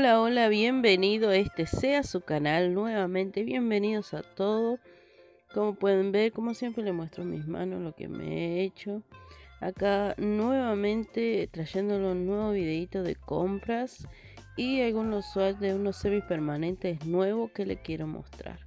Hola, hola, bienvenido este sea su canal nuevamente, bienvenidos a todos. Como pueden ver, como siempre les muestro mis manos lo que me he hecho. Acá nuevamente trayéndolo un nuevo videito de compras y algunos swatch de unos semis permanentes nuevos que le quiero mostrar.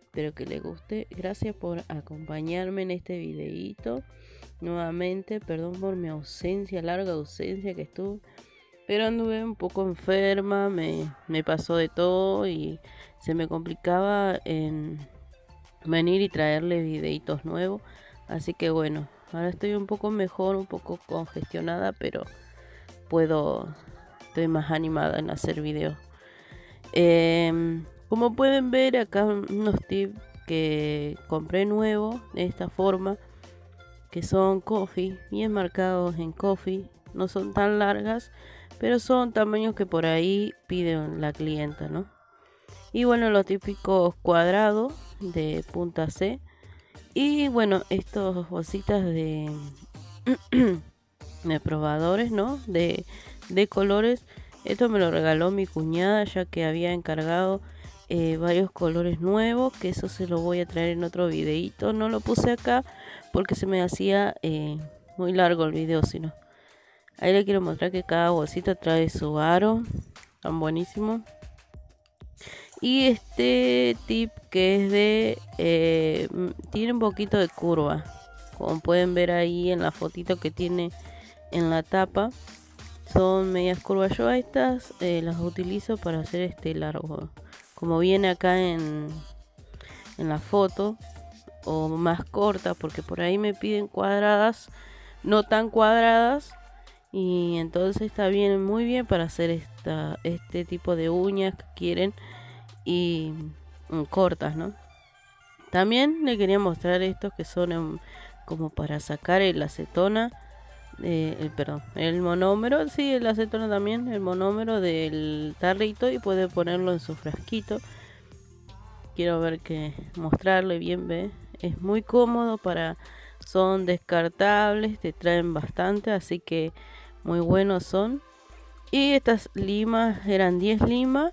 Espero que les guste. Gracias por acompañarme en este videito. Nuevamente, perdón por mi ausencia, larga ausencia que estuve pero anduve un poco enferma, me, pasó de todo y se me complicaba en venir y traerle videitos nuevos. Así que bueno, ahora estoy un poco mejor, un poco congestionada, pero puedo, estoy más animada en hacer videos. Em, como pueden ver acá unos tips que compré nuevos de esta forma, que son coffee, bien marcados en coffee, no son tan largas, pero son tamaños que por ahí piden la clienta, ¿no? Y bueno, los típicos cuadrados de punta C. Y bueno, estos bolsitas de, de probadores, ¿no? De, de colores. Esto me lo regaló mi cuñada ya que había encargado eh, varios colores nuevos. Que eso se lo voy a traer en otro videito. No lo puse acá porque se me hacía eh, muy largo el video, sino Ahí le quiero mostrar que cada bolsita trae su aro. Tan buenísimo. Y este tip que es de... Eh, tiene un poquito de curva. Como pueden ver ahí en la fotito que tiene en la tapa. Son medias curvas. Yo estas eh, las utilizo para hacer este largo. Como viene acá en, en la foto. O más cortas. Porque por ahí me piden cuadradas. No tan cuadradas y entonces está bien muy bien para hacer esta, este tipo de uñas que quieren y mm, cortas no también le quería mostrar estos que son como para sacar el acetona eh, el perdón el monómero sí el acetona también el monómero del tarrito y puede ponerlo en su frasquito. Quiero ver que mostrarle bien ve es muy cómodo para son descartables te traen bastante así que muy buenos son. Y estas limas eran 10 limas,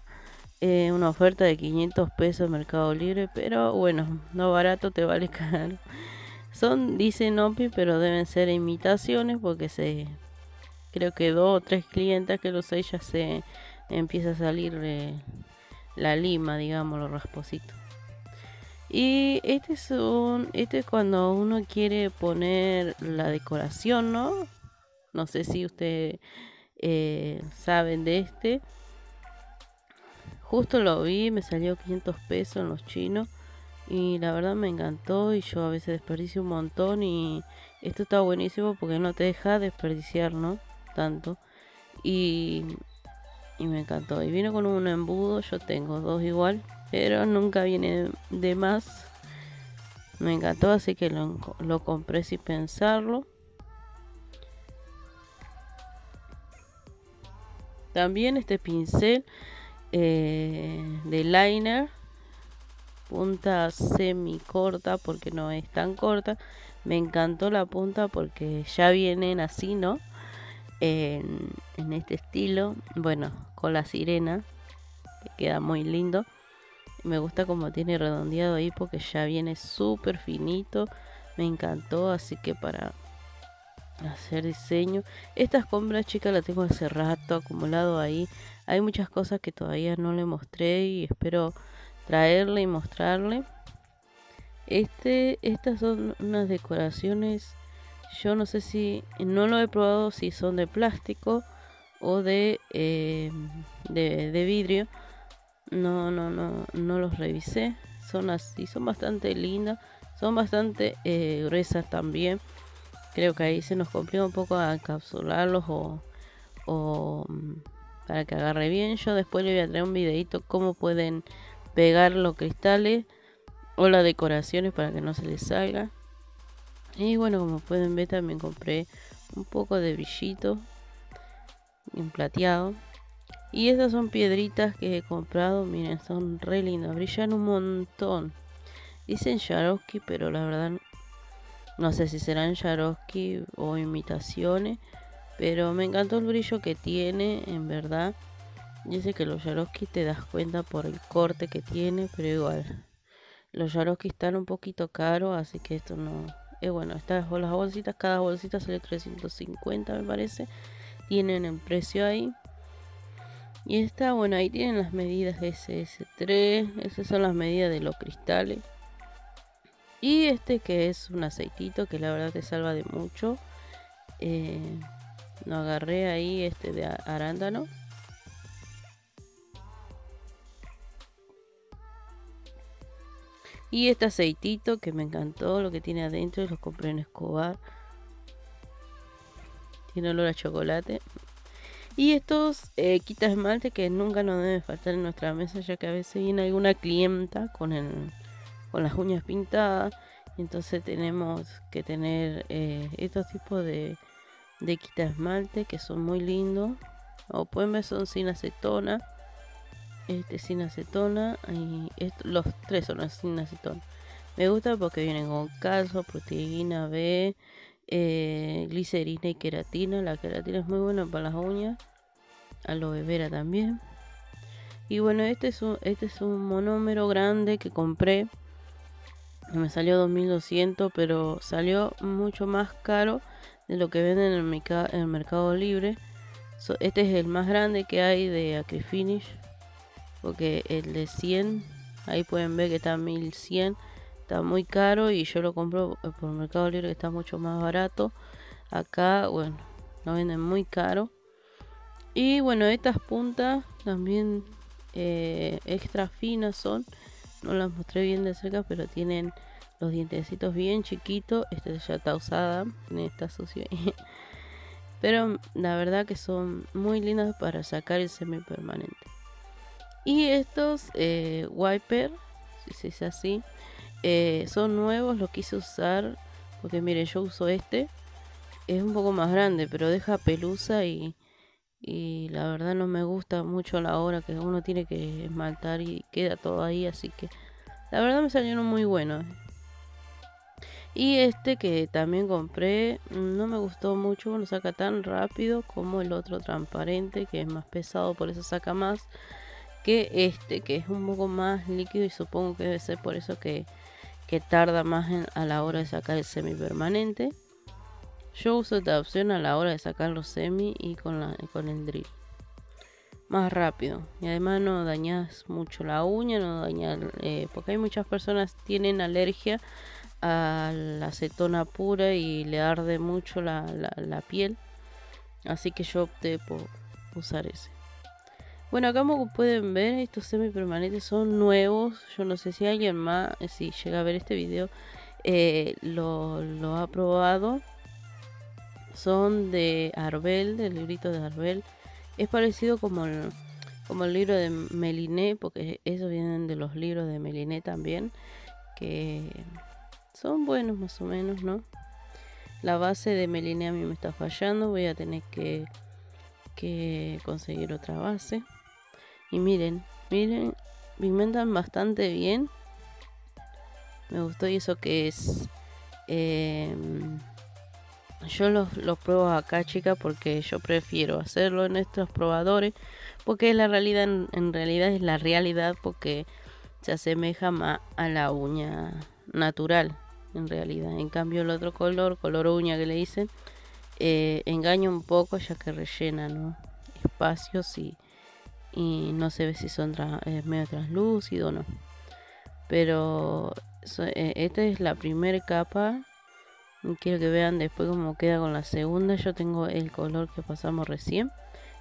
eh, una oferta de 500 pesos Mercado Libre, pero bueno, no barato te vale caro. Son, dicen OPI, pero deben ser imitaciones porque se creo que dos o tres clientes que los hay ya se empieza a salir la lima, digamos, los raspositos. Y este es un, este es cuando uno quiere poner la decoración, ¿no? No sé si ustedes eh, saben de este. Justo lo vi, me salió 500 pesos en los chinos. Y la verdad me encantó y yo a veces desperdicio un montón y esto está buenísimo porque no te deja desperdiciar, ¿no? Tanto. Y, y me encantó. Y vino con un embudo, yo tengo dos igual, pero nunca viene de más. Me encantó, así que lo, lo compré sin pensarlo. También este pincel eh, de liner, punta semi corta porque no es tan corta. Me encantó la punta porque ya vienen así, ¿no? En, este estilo, bueno, con la sirena, que queda muy lindo. Me gusta como tiene redondeado ahí porque ya viene súper finito. Me encantó, así que para hacer diseño. Estas compras, chicas, las tengo hace rato acumulado ahí. Hay muchas cosas que todavía no le mostré y espero traerle y mostrarle. Este, estas son unas decoraciones. Yo no sé si no lo he probado si son de plástico o de, eh, de, vidrio. No, no, no, no los revisé. Son así, son bastante lindas. Son bastante eh, gruesas también creo que ahí se nos complica un poco a encapsularlos o, mm, para que agarre bien. Yo después le voy a traer un videito cómo pueden pegar los cristales o las decoraciones para que no se les salga. Y bueno, como pueden ver también compré un poco de brillito en plateado. Y estas son piedritas que he comprado, miren, son re lindas, brillan un montón. Dicen Swarovski, pero la verdad no sé si serán Swarovski o imitaciones. Pero me encantó el brillo que tiene, en verdad. Dice que los Yarovsky te das cuenta por el corte que tiene, pero igual. Los Yarovsky están un poquito caros, así que esto no... Es bueno, estas las bolsitas, cada bolsita sale 350 me parece. Tienen el precio ahí. Y está, bueno, ahí tienen las medidas SS3. Esas son las medidas de los cristales. Y este que es un aceitito que la verdad te salva de mucho. Eh, lo agarré ahí este de arándano. Y este aceitito que me encantó, lo que tiene adentro, lo compré en Escobar. Tiene olor a chocolate. Y estos eh, quitas esmalte que nunca nos deben faltar en nuestra mesa, ya que a veces viene alguna clienta con, el, con las uñas pintadas. Entonces tenemos que tener eh, estos tipos de, de quita esmalte que son muy lindos. O pueden ver son sin acetona. Este sin acetona. Y los tres son sin acetona. Me gusta porque vienen con calcio, proteína B, eh, glicerina y queratina. La queratina es muy buena para las uñas aloe vera también. Y bueno, este es un, este es un monómero grande que compré. Me salió 2200, pero salió mucho más caro de lo que venden en el, mercado libre. este es el más grande que hay de Acrifinish. Porque el de 100, ahí pueden ver que está 1100. Está muy caro y yo lo compro por Mercado Libre que está mucho más barato. Acá, bueno, lo venden muy caro. Y bueno, estas puntas también eh, extra finas son. No las mostré bien de cerca, pero tienen los dientecitos bien chiquitos. Esta ya está usada, está sucio. pero la verdad que son muy lindas para sacar el semi permanente. Y estos eh, wiper, si se dice así, eh, son nuevos, los quise usar. Porque miren, yo uso este. Es un poco más grande, pero deja pelusa y y la verdad no me gusta mucho la hora que uno tiene que esmaltar y queda todo ahí, así que la verdad me salieron muy buenos. Y este que también compré no me gustó mucho, no saca tan rápido como el otro transparente que es más pesado, por eso saca más que este que es un poco más líquido y supongo que debe ser por eso que, que tarda más a la hora de sacar el semi permanente. Yo uso esta opción a la hora de sacar los semi y con, la, con el drill. Más rápido. Y además no dañas mucho la uña, no dañas... Eh, porque hay muchas personas que tienen alergia a la acetona pura y le arde mucho la, la, piel. Así que yo opté por usar ese. Bueno, acá como pueden ver, estos semi permanentes son nuevos. Yo no sé si alguien más, si llega a ver este video, eh, lo, lo ha probado son de Arbel, del librito de Arbel. Es parecido como el, como el libro de Meliné, porque esos vienen de los libros de Meliné también, que son buenos más o menos, ¿no? La base de Meliné a mí me está fallando, voy a tener que, que conseguir otra base. Y miren, miren, pigmentan bastante bien. Me gustó y eso que es... Eh, yo los, pruebo acá, chicas, porque yo prefiero hacerlo en estos probadores, porque la realidad, en, realidad es la realidad, porque se asemeja más a la uña natural, en realidad. En cambio, el otro color, color uña que le dicen, eh, engaña un poco, ya que rellena espacios y, y no se ve si son eh, medio translúcido o no. Pero eh, esta es la primera capa Quiero que vean después cómo queda con la segunda. Yo tengo el color que pasamos recién.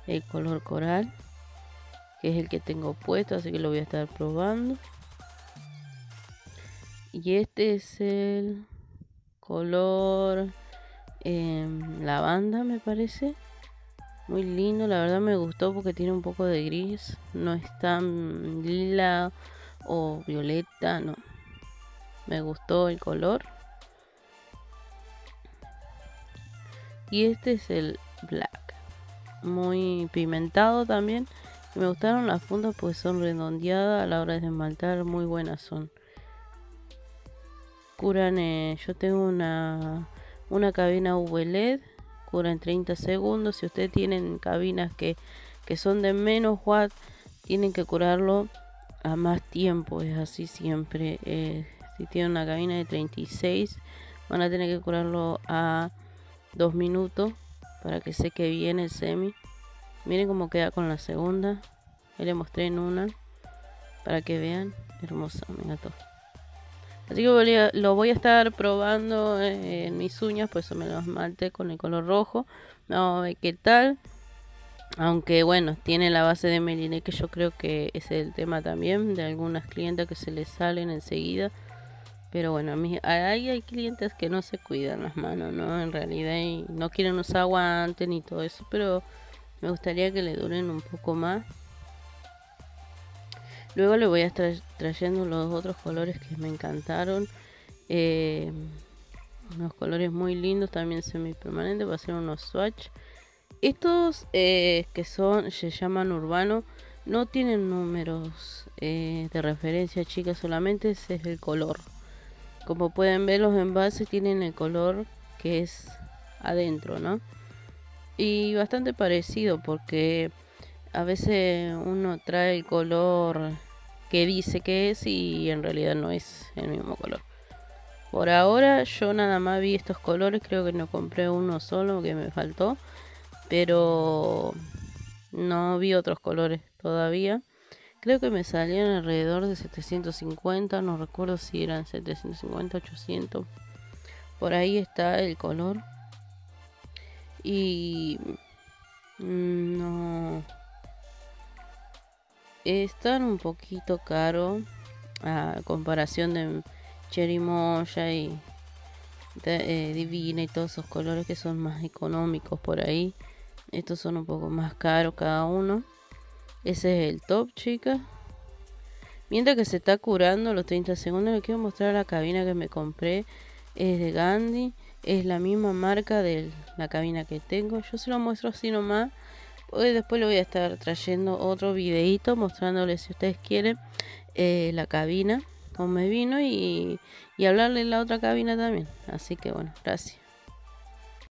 El color coral. Que es el que tengo puesto. Así que lo voy a estar probando. Y este es el color em, lavanda me parece. Muy lindo. La verdad me gustó porque tiene un poco de gris. No es tan lila o violeta. No. Me gustó el color. Y este es el black. Muy pimentado también. me gustaron las puntas pues son redondeadas a la hora de esmaltar. Muy buenas son. Curan, eh, yo tengo una, una cabina UV LED. Curan 30 segundos. Si ustedes tienen cabinas que, que son de menos watt tienen que curarlo a más tiempo, es así siempre. Eh, si tienen una cabina de 36 van a tener que curarlo a 2 minutos para que seque bien el semi. Miren cómo queda con la segunda. Le mostré en una para que vean. Hermosa, me encantó. Así que lo voy a estar probando en mis uñas, pues me lo esmalte con el color rojo. Vamos a ver qué tal. Aunque bueno, tiene la base de Meliné que yo creo que es el tema también de algunas clientes que se les salen enseguida. Pero bueno, hay, hay clientes que no se cuidan las manos, ¿no? En realidad y no quieren usar guantes ni todo eso, pero me gustaría que le duren un poco más. Luego le voy a estar trayendo los otros colores que me encantaron. Eh, unos colores muy lindos, también semi permanentes, va a ser unos swatch. Estos eh, que son, se llaman urbano, no tienen números eh, de referencia, chicas, solamente ese es el color. Como pueden ver, los envases tienen el color que es adentro, ¿no? Y bastante parecido porque a veces uno trae el color que dice que es y en realidad no es el mismo color. Por ahora yo nada más vi estos colores, creo que no compré uno solo que me faltó, pero no vi otros colores todavía. Creo que me salían alrededor de 750, no recuerdo si eran 750, 800. Por ahí está el color. Y mm, no están un poquito caro a comparación de Cherry Moya y eh, Divina y todos esos colores que son más económicos por ahí. Estos son un poco más caros cada uno. Ese es el top, chicas. Mientras que se está curando los 30 segundos, les quiero mostrar la cabina que me compré. Es de Gandhi. Es la misma marca de la cabina que tengo. Yo se lo muestro así nomás. Hoy después le voy a estar trayendo otro videito mostrándoles si ustedes quieren eh, la cabina, cómo me vino y, y hablarle la otra cabina también. Así que bueno, gracias.